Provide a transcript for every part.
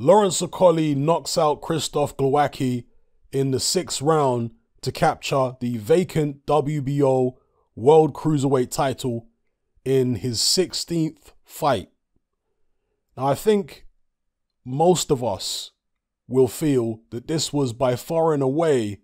Lawrence Okolie knocks out Krzysztof Glowacki in the sixth round to capture the vacant WBO World Cruiserweight title in his 16th fight. Now, I think most of us will feel that this was by far and away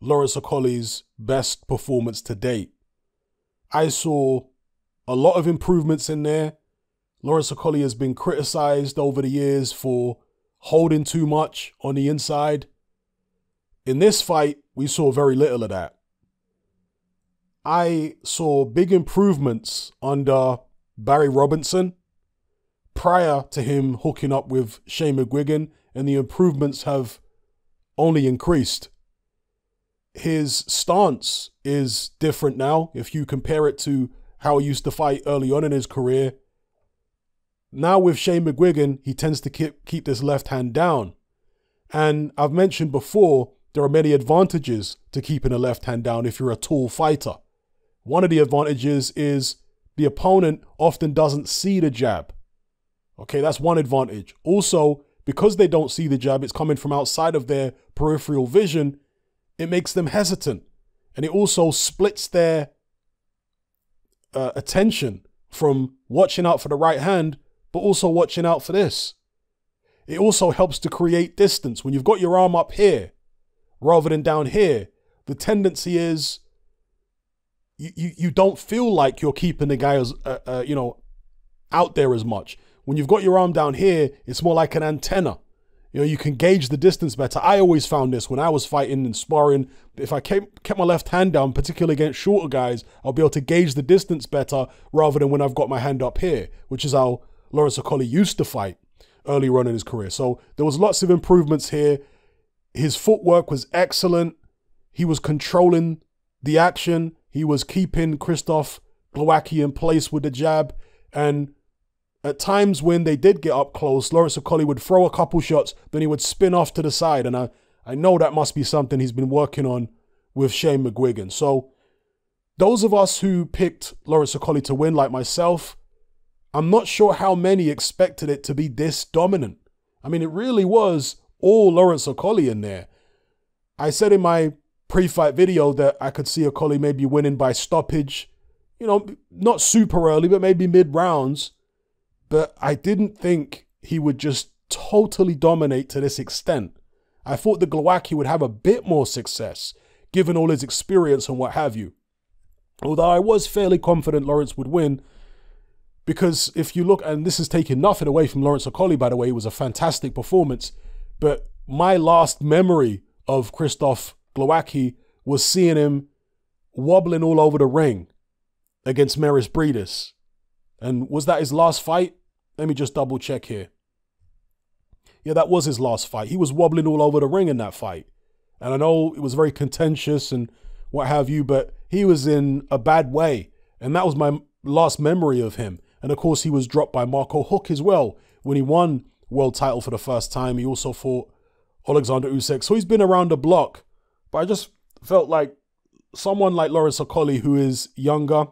Lawrence Okolie's best performance to date. I saw a lot of improvements in there. Lawrence Okolie has been criticized over the years for holding too much on the inside. In this fight, we saw very little of that. I saw big improvements under Barry Robinson prior to him hooking up with Shane McGuigan, and the improvements have only increased. His stance is different now if you compare it to how he used to fight early on in his career. Now with Shane McGuigan, he tends to keep, keep this left hand down. And I've mentioned before, there are many advantages to keeping a left hand down if you're a tall fighter. One of the advantages is the opponent often doesn't see the jab. Okay, that's one advantage. Also, because they don't see the jab, it's coming from outside of their peripheral vision, it makes them hesitant. And it also splits their uh, attention from watching out for the right hand, but also watching out for this. It also helps to create distance. When you've got your arm up here rather than down here, the tendency is you, you, you don't feel like you're keeping the guy as, uh, uh, you know, out there as much. When you've got your arm down here, it's more like an antenna. You know, you can gauge the distance better. I always found this when I was fighting and sparring. If I kept, kept my left hand down, particularly against shorter guys, I'll be able to gauge the distance better rather than when I've got my hand up here, which is how Lawrence Okolie used to fight early on in his career. So there was lots of improvements here. His footwork was excellent. He was controlling the action. He was keeping Krzysztof Glowacki in place with the jab. And at times when they did get up close, Lawrence Okolie would throw a couple shots, then he would spin off to the side. And I, I know that must be something he's been working on with Shane McGuigan. So those of us who picked Lawrence Okolie to win, like myself, I'm not sure how many expected it to be this dominant. I mean, it really was all Lawrence Okolie in there. I said in my pre-fight video that I could see Okolie maybe winning by stoppage, you know, not super early, but maybe mid rounds but I didn't think he would just totally dominate to this extent. I thought the Glowacki would have a bit more success, given all his experience and what have you. Although I was fairly confident Lawrence would win, because if you look, and this is taking nothing away from Lawrence Okolie, by the way, it was a fantastic performance. But my last memory of Krzysztof Glowacki was seeing him wobbling all over the ring against Mairis Briedis. And was that his last fight? Let me just double check here. Yeah, that was his last fight. He was wobbling all over the ring in that fight. And I know it was very contentious and what have you, but he was in a bad way. And that was my last memory of him. And of course, he was dropped by Marco Huck as well when he won world title for the first time. He also fought Alexander Usyk. So he's been around the block. But I just felt like someone like Lawrence Okolie, who is younger,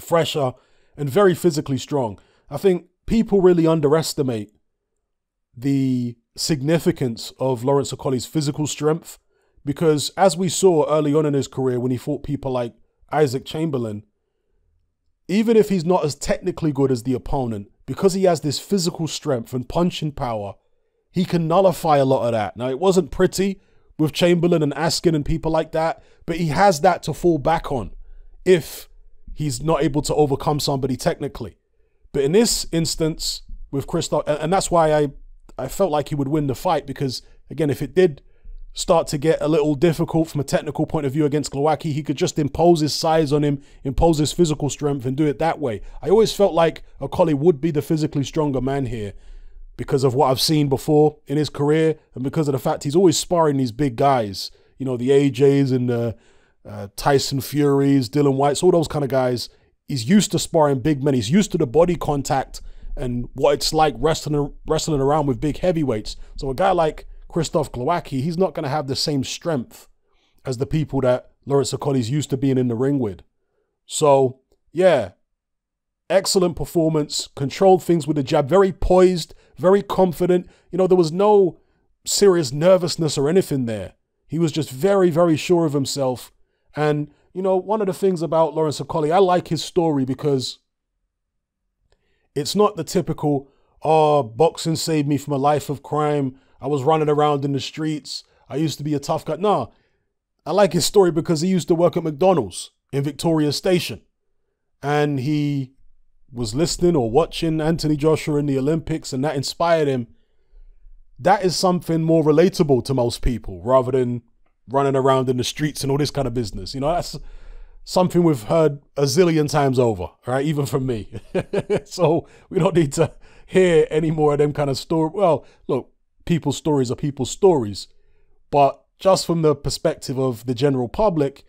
fresher, and very physically strong. I think people really underestimate the significance of Lawrence Okolie's physical strength because as we saw early on in his career when he fought people like Isaac Chamberlain, even if he's not as technically good as the opponent, because he has this physical strength and punching power, he can nullify a lot of that. Now, it wasn't pretty with Chamberlain and Askin and people like that, but he has that to fall back on if he's not able to overcome somebody technically. But in this instance, with Krzysztof, and that's why I, I felt like he would win the fight because, again, if it did start to get a little difficult from a technical point of view against Glowacki, he could just impose his size on him, impose his physical strength, and do it that way. I always felt like Okolie would be the physically stronger man here because of what I've seen before in his career and because of the fact he's always sparring these big guys, you know, the AJs and the uh, Tyson Furies, Dylan Whites, all those kind of guys he's used to sparring big men. He's used to the body contact and what it's like wrestling wrestling around with big heavyweights. So a guy like Krzysztof Glowacki, he's not going to have the same strength as the people that Lawrence Okolie's used to being in the ring with. So yeah, excellent performance, controlled things with the jab, very poised, very confident. You know, there was no serious nervousness or anything there. He was just very, very sure of himself. And, you know, one of the things about Lawrence Okolie, I like his story because it's not the typical, oh, boxing saved me from a life of crime. I was running around in the streets. I used to be a tough guy. No, I like his story because he used to work at McDonald's in Victoria Station. And he was listening or watching Anthony Joshua in the Olympics and that inspired him. That is something more relatable to most people rather than running around in the streets and all this kind of business. You know, that's something we've heard a zillion times over, right? Even from me. so we don't need to hear any more of them kind of story. Well, look, people's stories are people's stories, but just from the perspective of the general public,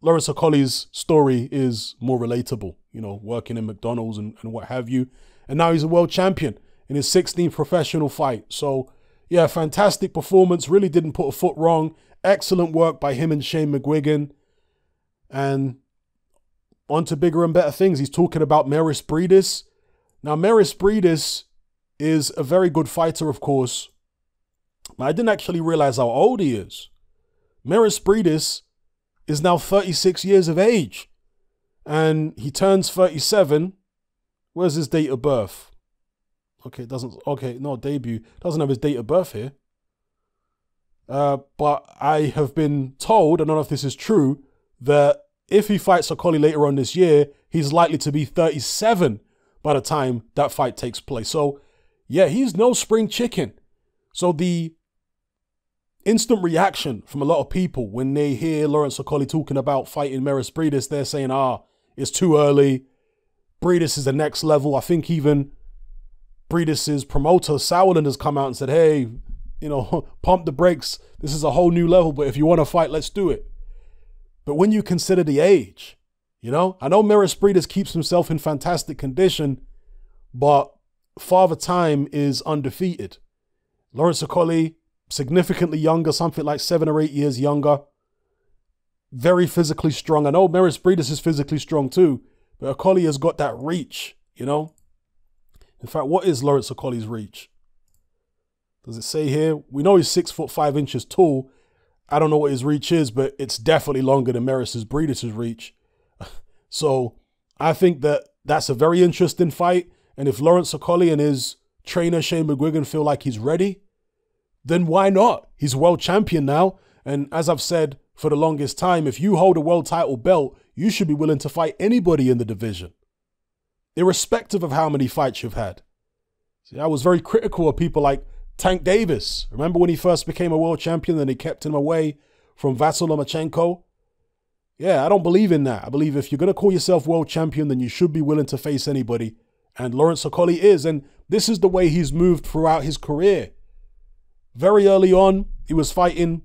Lawrence Okolie's story is more relatable. You know, working in McDonald's and, and what have you, and now he's a world champion in his 16th professional fight. So, yeah, fantastic performance. Really didn't put a foot wrong. Excellent work by him and Shane McGuigan. And on to bigger and better things. He's talking about Mairis Briedis. Now, Mairis Briedis is a very good fighter, of course. I didn't actually realize how old he is. Mairis Briedis is now 36 years of age. And he turns 37. Where's his date of birth? Okay, it doesn't. Okay, no, debut. Doesn't have his date of birth here. Uh, but I have been told, I don't know if this is true, that if he fights Okolie later on this year, he's likely to be 37 by the time that fight takes place. So, yeah, he's no spring chicken. So the instant reaction from a lot of people when they hear Lawrence Okolie talking about fighting Mairis Briedis, they're saying, ah, it's too early. Briedis is the next level. I think even Briedis's promoter, Sauerland, has come out and said, hey, you know, pump the brakes. This is a whole new level, but if you want to fight, let's do it. But when you consider the age, you know, I know Mairis Briedis keeps himself in fantastic condition, but Father Time is undefeated. Lawrence Okolie, significantly younger, something like seven or eight years younger. Very physically strong. I know Mairis Briedis is physically strong too, but Okolie has got that reach, you know? In fact, what is Lawrence Okolie's reach? Does it say here? We know he's six foot five inches tall, I don't know what his reach is, but it's definitely longer than Mairis Briedis' reach. so I think that that's a very interesting fight. And if Lawrence Okolie and his trainer Shane McGuigan feel like he's ready, then why not? He's world champion now. And as I've said for the longest time, if you hold a world title belt, you should be willing to fight anybody in the division, irrespective of how many fights you've had. See, I was very critical of people like Tank Davis. Remember when he first became a world champion and they kept him away from Vasyl Lomachenko? Yeah, I don't believe in that. I believe if you're going to call yourself world champion, then you should be willing to face anybody. And Lawrence Okolie is. And this is the way he's moved throughout his career. Very early on, he was fighting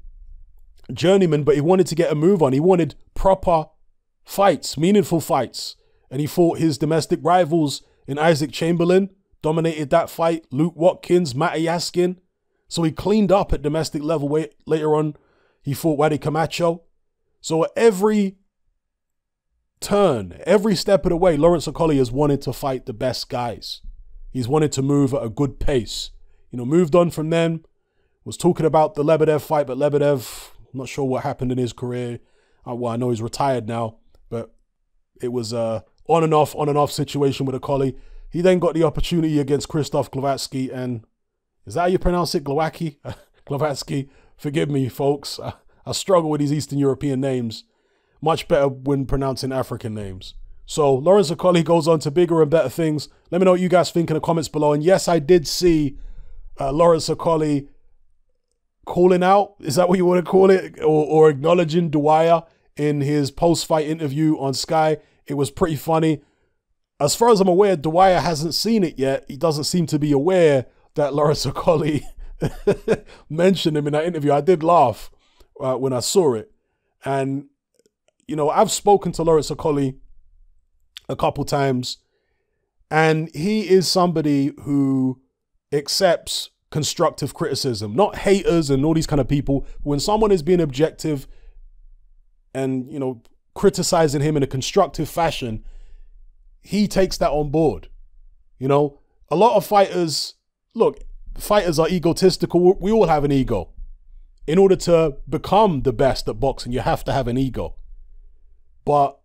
journeyman, but he wanted to get a move on. He wanted proper fights, meaningful fights. And he fought his domestic rivals in Isaac Chamberlain dominated that fight. Luke Watkins, Matty Askin. So he cleaned up at domestic level. Later on, he fought Wadi Camacho. So every turn, every step of the way, Lawrence Okolie has wanted to fight the best guys. He's wanted to move at a good pace. You know, moved on from them, was talking about the Lebedev fight, but Lebedev, not sure what happened in his career. Uh, well, I know he's retired now, but it was a on and off, on and off situation with Okolie. He then got the opportunity against Krzysztof Glowacki, and is that how you pronounce it? Glowacki? Glowacki. Forgive me, folks. I, I struggle with these Eastern European names. Much better when pronouncing African names. So Lawrence Okolie goes on to bigger and better things. Let me know what you guys think in the comments below. And yes, I did see uh, Lawrence Okolie calling out. Is that what you want to call it? Or, or acknowledging Dwyer in his post-fight interview on Sky. It was pretty funny. As far as I'm aware, Dwyer hasn't seen it yet. He doesn't seem to be aware that Lawrence Okolie mentioned him in that interview. I did laugh uh, when I saw it. And, you know, I've spoken to Lawrence Okolie a couple times, and he is somebody who accepts constructive criticism, not haters and all these kind of people. When someone is being objective and, you know, criticizing him in a constructive fashion, he takes that on board. You know, a lot of fighters, look, fighters are egotistical. We all have an ego. In order to become the best at boxing, you have to have an ego. But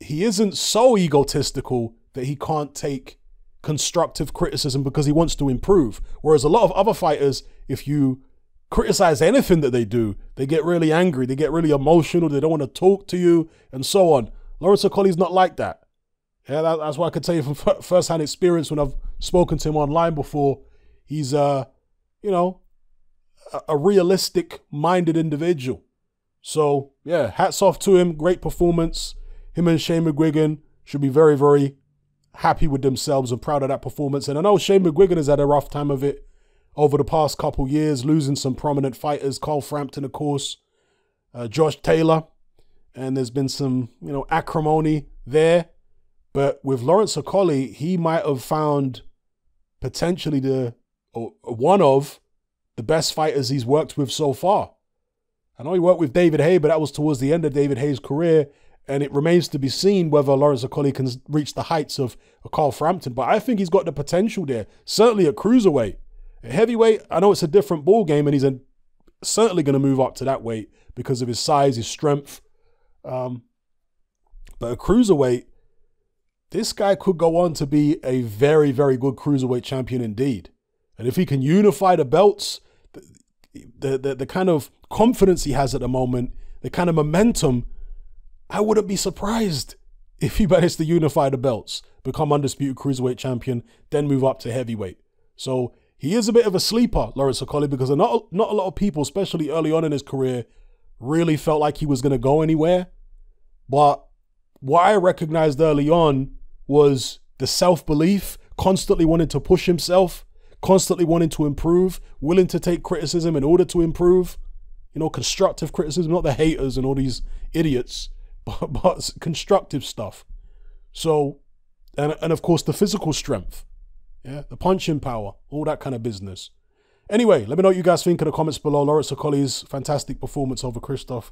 he isn't so egotistical that he can't take constructive criticism because he wants to improve. Whereas a lot of other fighters, if you criticize anything that they do, they get really angry, they get really emotional, they don't want to talk to you, and so on. Lawrence Okolie's not like that. Yeah, that, that's what I could tell you from first-hand experience when I've spoken to him online before. He's, uh, you know, a, a realistic-minded individual. So yeah, hats off to him. Great performance. Him and Shane McGuigan should be very, very happy with themselves and proud of that performance. And I know Shane McGuigan has had a rough time of it over the past couple years, losing some prominent fighters. Carl Frampton, of course, uh, Josh Taylor, and there's been some, you know, acrimony there. But with Lawrence Okolie, he might have found potentially the one of the best fighters he's worked with so far. I know he worked with David Haye, but that was towards the end of David Haye's career, and it remains to be seen whether Lawrence Okolie can reach the heights of a Carl Frampton. But I think he's got the potential there, certainly at cruiserweight. At heavyweight, I know it's a different ball game, and he's a, certainly going to move up to that weight because of his size, his strength. Um, but a cruiserweight, this guy could go on to be a very, very good cruiserweight champion indeed. And if he can unify the belts, the, the, the kind of confidence he has at the moment, the kind of momentum, I wouldn't be surprised if he managed to unify the belts, become undisputed cruiserweight champion, then move up to heavyweight. So he is a bit of a sleeper, Lawrence Okolie, because not, not a lot of people, especially early on in his career, really felt like he was going to go anywhere. But what I recognized early on was the self belief, constantly wanting to push himself, constantly wanting to improve, willing to take criticism in order to improve. You know, constructive criticism, not the haters and all these idiots, but, but constructive stuff. So, and, and of course, the physical strength, yeah, the punching power, all that kind of business. Anyway, let me know what you guys think in the comments below. Lawrence Okolie's fantastic performance over Krzysztof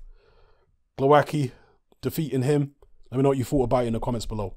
Glowacki, defeating him. Let me know what you thought about it in the comments below.